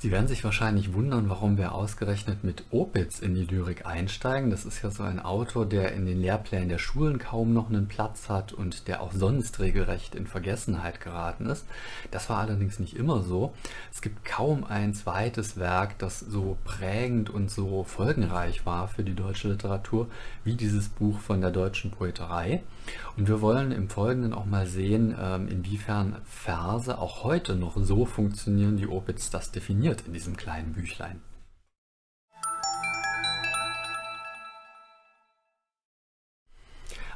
Sie werden sich wahrscheinlich wundern, warum wir ausgerechnet mit Opitz in die Lyrik einsteigen. Das ist ja so ein Autor, der in den Lehrplänen der Schulen kaum noch einen Platz hat und der auch sonst regelrecht in Vergessenheit geraten ist. Das war allerdings nicht immer so. Es gibt kaum ein zweites Werk, das so prägend und so folgenreich war für die deutsche Literatur wie dieses Buch von der deutschen Poeterei. Und wir wollen im Folgenden auch mal sehen, ähm, inwiefern Verse auch heute noch so funktionieren, wie Opitz das definiert definiert in diesem kleinen Büchlein.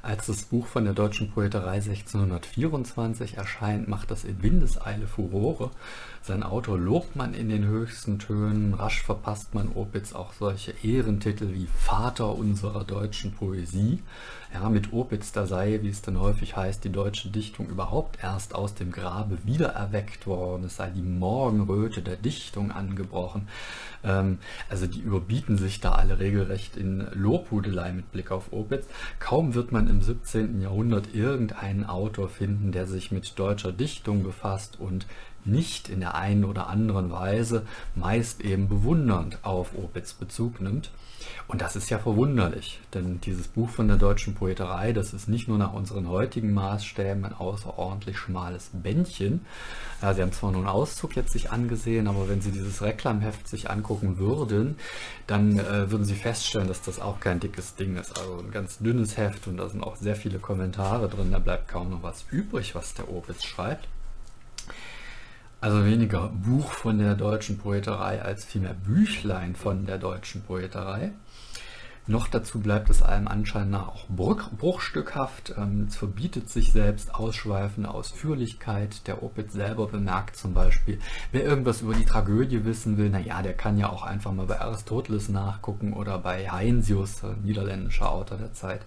Als das Buch von der deutschen Poeterei 1624 erscheint, macht das in Windeseile Furore. Sein Autor lobt man in den höchsten Tönen, rasch verpasst man Opitz auch solche Ehrentitel wie Vater unserer deutschen Poesie. Ja, mit Opitz, da sei, wie es dann häufig heißt, die deutsche Dichtung überhaupt erst aus dem Grabe wiedererweckt worden. Es sei die Morgenröte der Dichtung angebrochen. Ähm, also die überbieten sich da alle regelrecht in Lobhudelei mit Blick auf Opitz. Kaum wird man im 17. Jahrhundert irgendeinen Autor finden, der sich mit deutscher Dichtung befasst und nicht in der einen oder anderen Weise, meist eben bewundernd auf Opitz Bezug nimmt. Und das ist ja verwunderlich, denn dieses Buch von der deutschen Poeterei, das ist nicht nur nach unseren heutigen Maßstäben ein außerordentlich schmales Bändchen. Ja, Sie haben zwar nur einen Auszug jetzt sich angesehen, aber wenn Sie dieses Reklamheft sich angucken würden, dann äh, würden Sie feststellen, dass das auch kein dickes Ding ist. Also ein ganz dünnes Heft und da sind auch sehr viele Kommentare drin, da bleibt kaum noch was übrig, was der Opitz schreibt. Also weniger Buch von der deutschen Poeterei als vielmehr Büchlein von der deutschen Poeterei. Noch dazu bleibt es allem Anschein nach auch bruchstückhaft. Ähm, es verbietet sich selbst ausschweifende Ausführlichkeit. Der Opitz selber bemerkt zum Beispiel, wer irgendwas über die Tragödie wissen will, naja, der kann ja auch einfach mal bei Aristoteles nachgucken oder bei Heinsius, niederländischer Autor der Zeit.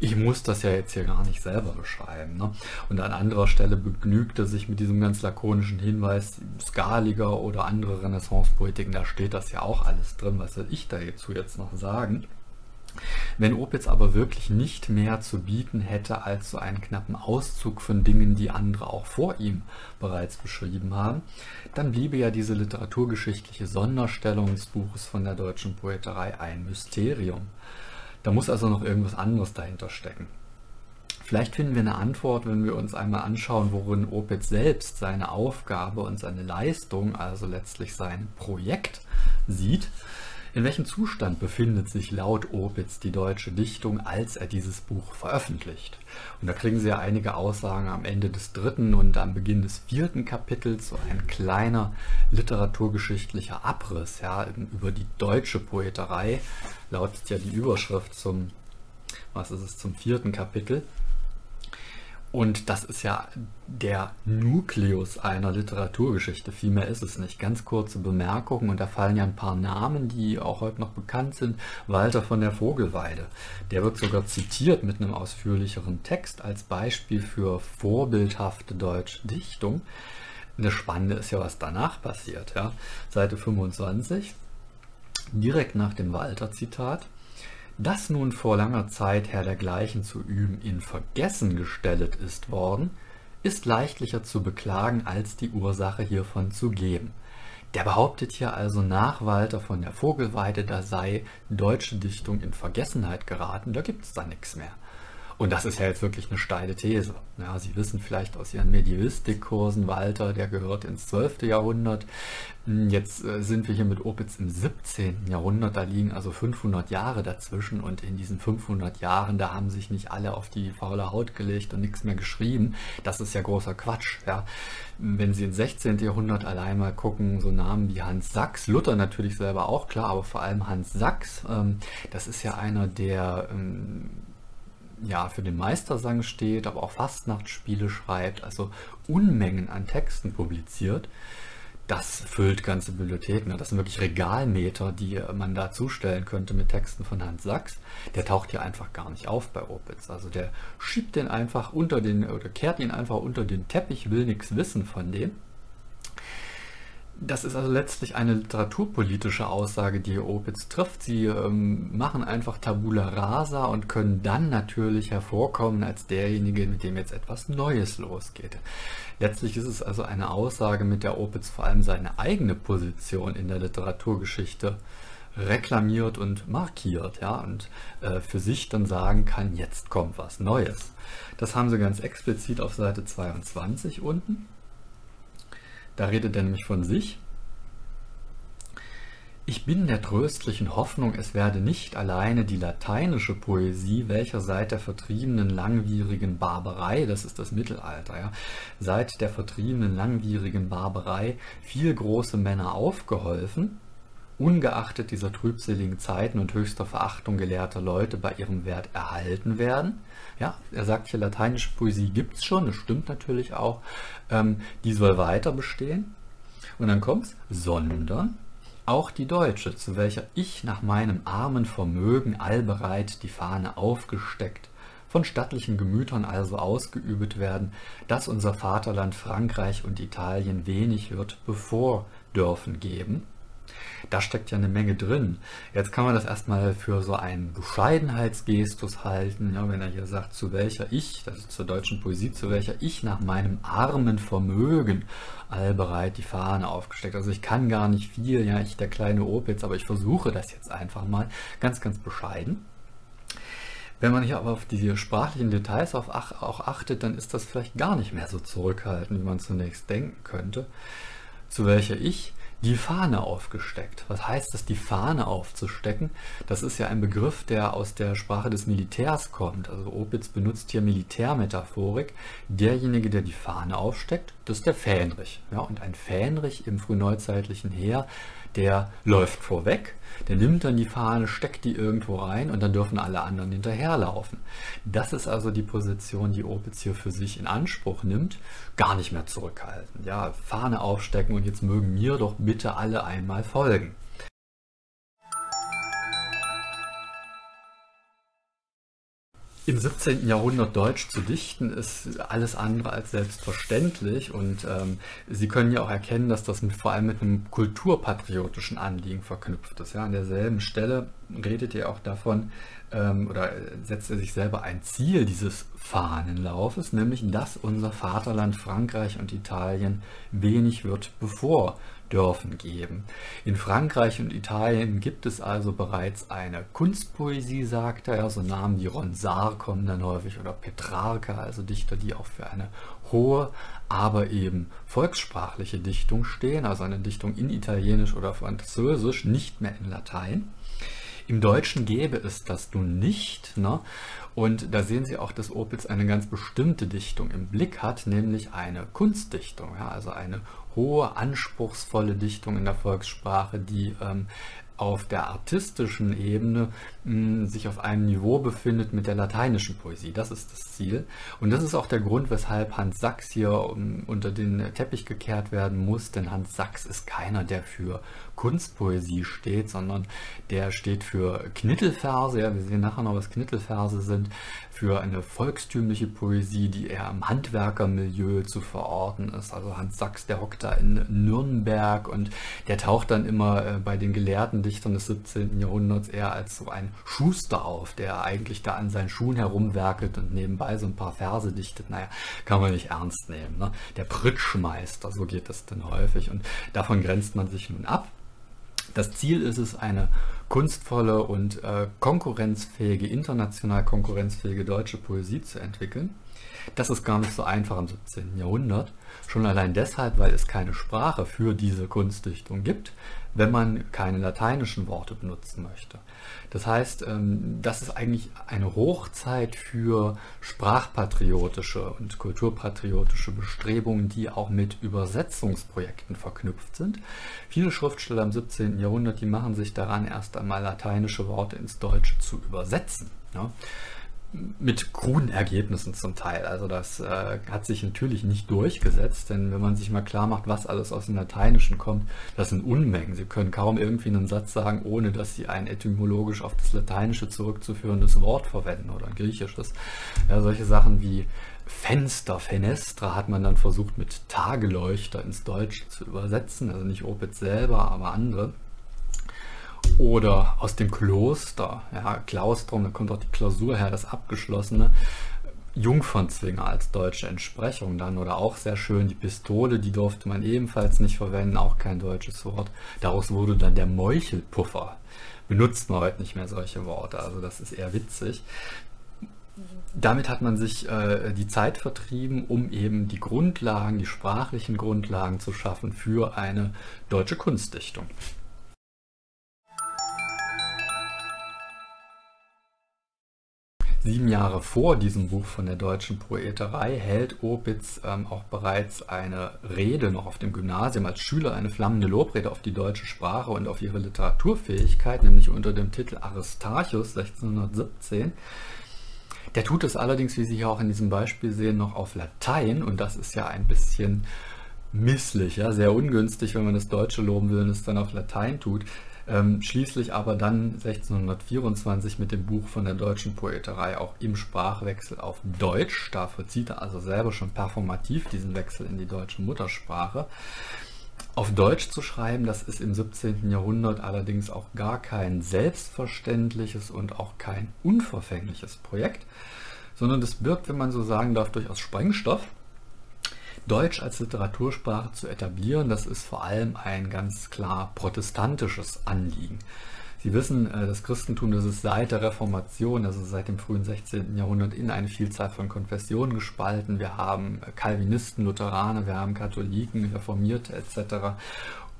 Ich muss das ja jetzt hier gar nicht selber beschreiben. Ne? Und an anderer Stelle begnügt er sich mit diesem ganz lakonischen Hinweis, Skaliger oder andere Renaissance-Poetiken, da steht das ja auch alles drin. Was soll ich da dazu jetzt noch sagen? Wenn Opitz aber wirklich nicht mehr zu bieten hätte als so einen knappen Auszug von Dingen, die andere auch vor ihm bereits beschrieben haben, dann bliebe ja diese literaturgeschichtliche Sonderstellung des Buches von der deutschen Poeterei ein Mysterium. Da muss also noch irgendwas anderes dahinter stecken. Vielleicht finden wir eine Antwort, wenn wir uns einmal anschauen, worin Opitz selbst seine Aufgabe und seine Leistung, also letztlich sein Projekt, sieht. In welchem Zustand befindet sich laut Opitz die deutsche Dichtung, als er dieses Buch veröffentlicht? Und da kriegen Sie ja einige Aussagen am Ende des dritten und am Beginn des vierten Kapitels, so ein kleiner literaturgeschichtlicher Abriss ja, über die deutsche Poeterei, lautet ja die Überschrift zum, was ist es, zum vierten Kapitel. Und das ist ja der Nukleus einer Literaturgeschichte. Viel mehr ist es nicht. Ganz kurze Bemerkungen und da fallen ja ein paar Namen, die auch heute noch bekannt sind. Walter von der Vogelweide. Der wird sogar zitiert mit einem ausführlicheren Text als Beispiel für vorbildhafte deutsche Dichtung. Das Spannende ist ja, was danach passiert. Ja? Seite 25, direkt nach dem Walter-Zitat. Dass nun vor langer Zeit Herr dergleichen zu üben in Vergessen gestellet ist worden, ist leichtlicher zu beklagen, als die Ursache hiervon zu geben. Der behauptet hier also nach Walter von der Vogelweide, da sei deutsche Dichtung in Vergessenheit geraten, da gibt es da nichts mehr. Und das ist ja jetzt wirklich eine steile These. Ja, Sie wissen vielleicht aus Ihren Medievistikkursen, Walter, der gehört ins 12. Jahrhundert. Hm, jetzt äh, sind wir hier mit Opitz im 17. Jahrhundert, da liegen also 500 Jahre dazwischen und in diesen 500 Jahren, da haben sich nicht alle auf die faule Haut gelegt und nichts mehr geschrieben. Das ist ja großer Quatsch. Ja. Wenn Sie ins 16. Jahrhundert allein mal gucken, so Namen wie Hans Sachs, Luther natürlich selber auch klar, aber vor allem Hans Sachs, ähm, das ist ja einer, der ähm, ja, für den Meistersang steht, aber auch Fastnachtsspiele schreibt, also Unmengen an Texten publiziert. Das füllt ganze Bibliotheken. Das sind wirklich Regalmeter, die man da zustellen könnte mit Texten von Hans Sachs. Der taucht hier einfach gar nicht auf bei Opitz. Also der schiebt den einfach unter den, oder kehrt ihn einfach unter den Teppich, will nichts wissen von dem. Das ist also letztlich eine literaturpolitische Aussage, die Opitz trifft. Sie ähm, machen einfach Tabula rasa und können dann natürlich hervorkommen als derjenige, mit dem jetzt etwas Neues losgeht. Letztlich ist es also eine Aussage, mit der Opitz vor allem seine eigene Position in der Literaturgeschichte reklamiert und markiert, ja, und äh, für sich dann sagen kann, jetzt kommt was Neues. Das haben sie ganz explizit auf Seite 22 unten. Da redet er nämlich von sich. Ich bin der tröstlichen Hoffnung, es werde nicht alleine die lateinische Poesie, welcher seit der vertriebenen langwierigen Barbarei, das ist das Mittelalter, ja, seit der vertriebenen langwierigen Barbarei viel große Männer aufgeholfen, ungeachtet dieser trübseligen Zeiten und höchster Verachtung gelehrter Leute bei ihrem Wert erhalten werden. Ja, er sagt hier, lateinische Poesie gibt es schon, das stimmt natürlich auch. Ähm, die soll weiter bestehen. Und dann kommt es, sondern auch die deutsche, zu welcher ich nach meinem armen Vermögen allbereit die Fahne aufgesteckt, von stattlichen Gemütern also ausgeübet werden, dass unser Vaterland Frankreich und Italien wenig wird bevor dürfen geben, da steckt ja eine Menge drin. Jetzt kann man das erstmal für so einen Bescheidenheitsgestus halten, ja, wenn er hier sagt, zu welcher ich, das ist zur deutschen Poesie, zu welcher ich nach meinem armen Vermögen allbereit die Fahne aufgesteckt. Also ich kann gar nicht viel, ja, ich der kleine Opitz, aber ich versuche das jetzt einfach mal ganz, ganz bescheiden. Wenn man hier aber auf die sprachlichen Details auch achtet, dann ist das vielleicht gar nicht mehr so zurückhaltend, wie man zunächst denken könnte. Zu welcher ich die Fahne aufgesteckt. Was heißt das, die Fahne aufzustecken? Das ist ja ein Begriff, der aus der Sprache des Militärs kommt. Also Opitz benutzt hier Militärmetaphorik. Derjenige, der die Fahne aufsteckt, das ist der Fähnrich. Ja, und ein Fähnrich im frühneuzeitlichen Heer der läuft vorweg, der nimmt dann die Fahne, steckt die irgendwo rein und dann dürfen alle anderen hinterherlaufen. Das ist also die Position, die Opitz hier für sich in Anspruch nimmt, gar nicht mehr zurückhalten. Ja, Fahne aufstecken und jetzt mögen mir doch bitte alle einmal folgen. Im 17. Jahrhundert Deutsch zu dichten ist alles andere als selbstverständlich und ähm, Sie können ja auch erkennen, dass das mit, vor allem mit einem kulturpatriotischen Anliegen verknüpft ist. Ja, an derselben Stelle redet er auch davon ähm, oder setzt er sich selber ein Ziel dieses Fahnenlaufes, nämlich dass unser Vaterland Frankreich und Italien wenig wird bevor dürfen geben. In Frankreich und Italien gibt es also bereits eine Kunstpoesie, sagt er. Also Namen wie Ronsard kommen dann häufig oder Petrarca, also Dichter, die auch für eine hohe, aber eben volkssprachliche Dichtung stehen, also eine Dichtung in Italienisch oder Französisch, nicht mehr in Latein. Im Deutschen gäbe es das nun nicht. Ne? Und da sehen Sie auch, dass Opitz eine ganz bestimmte Dichtung im Blick hat, nämlich eine Kunstdichtung, ja, also eine hohe, anspruchsvolle Dichtung in der Volkssprache, die ähm, auf der artistischen Ebene mh, sich auf einem Niveau befindet mit der lateinischen Poesie. Das ist das Ziel. Und das ist auch der Grund, weshalb Hans Sachs hier um, unter den Teppich gekehrt werden muss, denn Hans Sachs ist keiner, der für Kunstpoesie steht, sondern der steht für Knittelverse. Ja, wir sehen nachher noch, was Knittelverse sind für eine volkstümliche Poesie, die eher im Handwerkermilieu zu verorten ist. Also Hans Sachs, der hockt da in Nürnberg und der taucht dann immer äh, bei den gelehrten Dichtern des 17. Jahrhunderts eher als so ein Schuster auf, der eigentlich da an seinen Schuhen herumwerkelt und nebenbei so ein paar Verse dichtet. Naja, kann man nicht ernst nehmen. Ne? Der Pritschmeister, so geht das dann häufig und davon grenzt man sich nun ab. Das Ziel ist es, eine kunstvolle und äh, konkurrenzfähige, international konkurrenzfähige deutsche Poesie zu entwickeln. Das ist gar nicht so einfach im 17. Jahrhundert. Schon allein deshalb, weil es keine Sprache für diese Kunstdichtung gibt, wenn man keine lateinischen Worte benutzen möchte. Das heißt, ähm, das ist eigentlich eine Hochzeit für sprachpatriotische und kulturpatriotische Bestrebungen, die auch mit Übersetzungsprojekten verknüpft sind. Viele Schriftsteller im 17. Jahrhundert, die machen sich daran, erst einmal lateinische Worte ins Deutsche zu übersetzen. Mit kruden Ergebnissen zum Teil. Also das äh, hat sich natürlich nicht durchgesetzt, denn wenn man sich mal klar macht, was alles aus dem Lateinischen kommt, das sind Unmengen. Sie können kaum irgendwie einen Satz sagen, ohne dass Sie ein etymologisch auf das Lateinische zurückzuführendes Wort verwenden oder ein griechisches. Ja, solche Sachen wie Fenster, Fenestra hat man dann versucht mit Tageleuchter ins Deutsche zu übersetzen, also nicht Opitz selber, aber andere. Oder aus dem Kloster, ja, Klaustrum, da kommt auch die Klausur her, das abgeschlossene. Jungfernzwinger als deutsche Entsprechung dann oder auch sehr schön die Pistole, die durfte man ebenfalls nicht verwenden, auch kein deutsches Wort. Daraus wurde dann der Meuchelpuffer. Benutzt man heute nicht mehr solche Worte, also das ist eher witzig. Damit hat man sich äh, die Zeit vertrieben, um eben die Grundlagen, die sprachlichen Grundlagen zu schaffen für eine deutsche Kunstdichtung. Sieben Jahre vor diesem Buch von der deutschen Poeterei hält Opitz ähm, auch bereits eine Rede noch auf dem Gymnasium als Schüler, eine flammende Lobrede auf die deutsche Sprache und auf ihre Literaturfähigkeit, nämlich unter dem Titel Aristarchus 1617. Der tut es allerdings, wie Sie hier auch in diesem Beispiel sehen, noch auf Latein und das ist ja ein bisschen misslich, ja, sehr ungünstig, wenn man das Deutsche loben will und es dann auf Latein tut. Ähm, schließlich aber dann 1624 mit dem Buch von der deutschen Poeterei auch im Sprachwechsel auf Deutsch. Da vollzieht er also selber schon performativ diesen Wechsel in die deutsche Muttersprache. Auf Deutsch zu schreiben, das ist im 17. Jahrhundert allerdings auch gar kein selbstverständliches und auch kein unverfängliches Projekt, sondern das birgt, wenn man so sagen darf, durchaus Sprengstoff. Deutsch als Literatursprache zu etablieren, das ist vor allem ein ganz klar protestantisches Anliegen. Sie wissen, äh, das Christentum, das ist seit der Reformation, also seit dem frühen 16. Jahrhundert, in eine Vielzahl von Konfessionen gespalten. Wir haben Calvinisten, Lutheraner, wir haben Katholiken, Reformierte etc.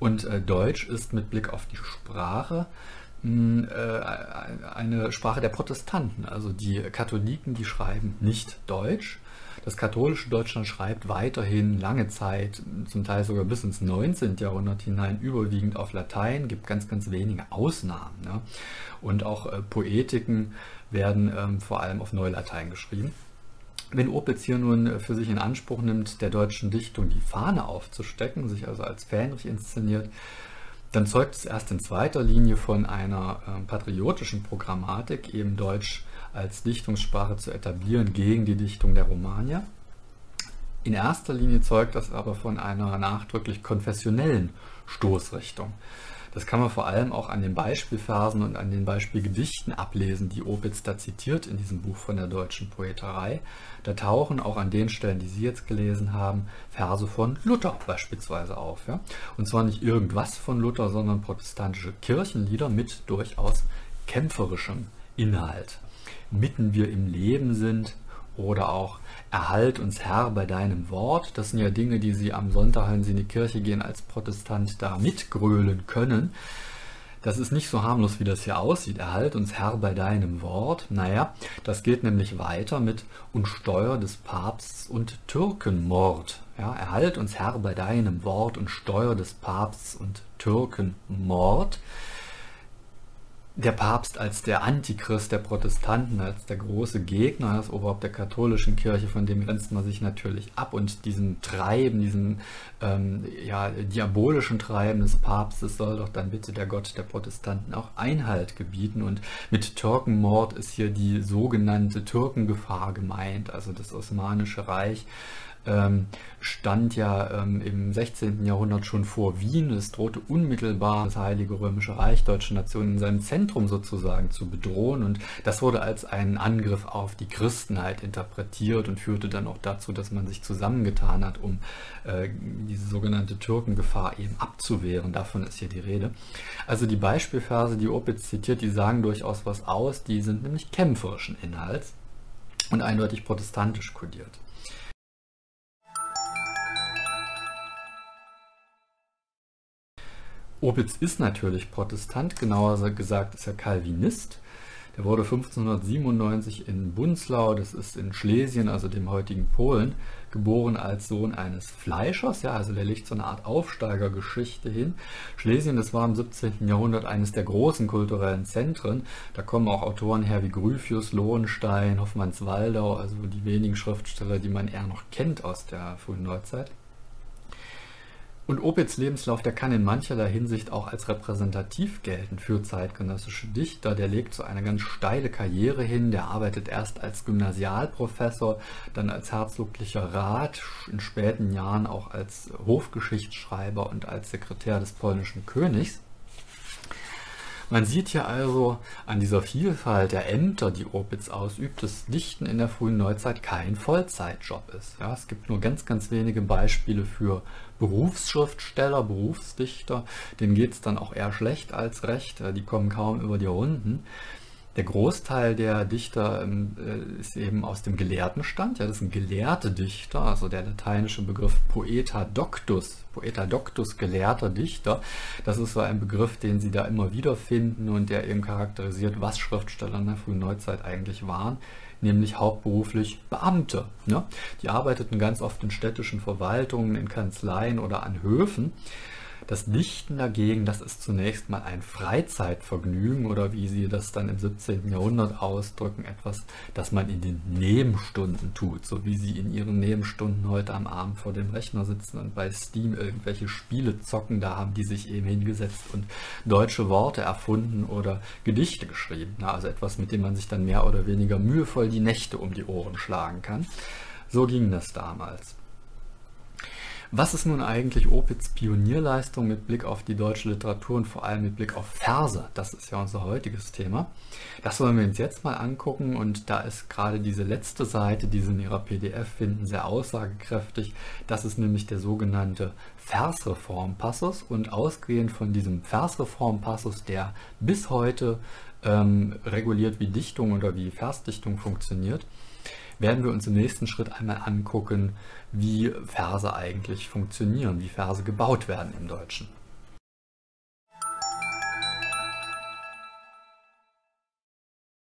Und äh, Deutsch ist mit Blick auf die Sprache hm, äh, eine Sprache der Protestanten. Also die Katholiken, die schreiben nicht Deutsch das katholische Deutschland schreibt weiterhin lange Zeit, zum Teil sogar bis ins 19. Jahrhundert hinein, überwiegend auf Latein, gibt ganz, ganz wenige Ausnahmen. Ja. Und auch äh, Poetiken werden ähm, vor allem auf Neulatein geschrieben. Wenn Opitz hier nun äh, für sich in Anspruch nimmt, der deutschen Dichtung die Fahne aufzustecken, sich also als Fähnrich inszeniert, dann zeugt es erst in zweiter Linie von einer äh, patriotischen Programmatik, eben Deutsch als Dichtungssprache zu etablieren gegen die Dichtung der Romanier. In erster Linie zeugt das aber von einer nachdrücklich konfessionellen Stoßrichtung. Das kann man vor allem auch an den Beispielversen und an den Beispielgedichten ablesen, die Opitz da zitiert in diesem Buch von der deutschen Poeterei. Da tauchen auch an den Stellen, die Sie jetzt gelesen haben, Verse von Luther beispielsweise auf. Ja? Und zwar nicht irgendwas von Luther, sondern protestantische Kirchenlieder mit durchaus kämpferischem Inhalt mitten wir im Leben sind oder auch erhalt uns Herr bei deinem Wort. Das sind ja Dinge, die Sie am Sonntag, wenn Sie in die Kirche gehen, als Protestant da mitgrölen können. Das ist nicht so harmlos, wie das hier aussieht. Erhalt uns Herr bei deinem Wort. Naja, das geht nämlich weiter mit und Steuer des Papstes und Türkenmord. Ja, erhalt uns Herr bei deinem Wort und Steuer des Papstes und Türkenmord der Papst als der Antichrist der Protestanten, als der große Gegner, das Oberhaupt der katholischen Kirche, von dem grenzt man sich natürlich ab. Und diesem Treiben, diesem ähm, ja, diabolischen Treiben des Papstes soll doch dann bitte der Gott der Protestanten auch Einhalt gebieten. Und mit Türkenmord ist hier die sogenannte Türkengefahr gemeint, also das Osmanische Reich ähm, stand ja ähm, im 16. Jahrhundert schon vor Wien. Es drohte unmittelbar das Heilige Römische Reich, deutsche Nation in seinem Zentrum sozusagen zu bedrohen. Und das wurde als einen Angriff auf die Christenheit interpretiert und führte dann auch dazu, dass man sich zusammengetan hat, um äh, diese sogenannte Türkengefahr eben abzuwehren. Davon ist hier die Rede. Also die Beispielverse, die Opitz zitiert, die sagen durchaus was aus. Die sind nämlich kämpferischen Inhalts und eindeutig protestantisch kodiert. Opitz ist natürlich Protestant, genauer gesagt ist er Calvinist. Der wurde 1597 in Bunzlau, das ist in Schlesien, also dem heutigen Polen, geboren als Sohn eines Fleischers. Ja, also der legt so eine Art Aufsteigergeschichte hin. Schlesien, das war im 17. Jahrhundert eines der großen kulturellen Zentren. Da kommen auch Autoren her wie Gryphius, Lohenstein, Hoffmanns-Waldau, also die wenigen Schriftsteller, die man eher noch kennt aus der frühen Neuzeit. Und Opitz Lebenslauf, der kann in mancherlei Hinsicht auch als repräsentativ gelten für zeitgenössische Dichter. Der legt so eine ganz steile Karriere hin. Der arbeitet erst als Gymnasialprofessor, dann als herzoglicher Rat, in späten Jahren auch als Hofgeschichtsschreiber und als Sekretär des polnischen Königs. Man sieht hier also an dieser Vielfalt der Ämter, die Opitz ausübt, dass Dichten in der frühen Neuzeit kein Vollzeitjob ist. Ja, es gibt nur ganz, ganz wenige Beispiele für Berufsschriftsteller, Berufsdichter. Denen geht es dann auch eher schlecht als recht. Die kommen kaum über die Runden. Der Großteil der Dichter ähm, äh, ist eben aus dem Gelehrtenstand. Ja, das sind gelehrte Dichter, also der lateinische Begriff Poeta Doctus, Poeta Doctus, gelehrter Dichter. Das ist so ein Begriff, den Sie da immer wieder finden und der eben charakterisiert, was Schriftsteller in der frühen Neuzeit eigentlich waren nämlich hauptberuflich Beamte. Ne? Die arbeiteten ganz oft in städtischen Verwaltungen, in Kanzleien oder an Höfen. Das Dichten dagegen, das ist zunächst mal ein Freizeitvergnügen oder wie sie das dann im 17. Jahrhundert ausdrücken, etwas, das man in den Nebenstunden tut, so wie sie in ihren Nebenstunden heute am Abend vor dem Rechner sitzen und bei Steam irgendwelche Spiele zocken, da haben die sich eben hingesetzt und deutsche Worte erfunden oder Gedichte geschrieben. Also etwas, mit dem man sich dann mehr oder weniger mühevoll die Nächte um die Ohren schlagen kann. So ging das damals. Was ist nun eigentlich Opitz Pionierleistung mit Blick auf die deutsche Literatur und vor allem mit Blick auf Verse? Das ist ja unser heutiges Thema. Das wollen wir uns jetzt mal angucken und da ist gerade diese letzte Seite, die Sie in Ihrer PDF finden, sehr aussagekräftig. Das ist nämlich der sogenannte Versreformpassus und ausgehend von diesem Versreformpassus, der bis heute ähm, reguliert, wie Dichtung oder wie Versdichtung funktioniert, werden wir uns im nächsten Schritt einmal angucken, wie Verse eigentlich funktionieren, wie Verse gebaut werden im Deutschen.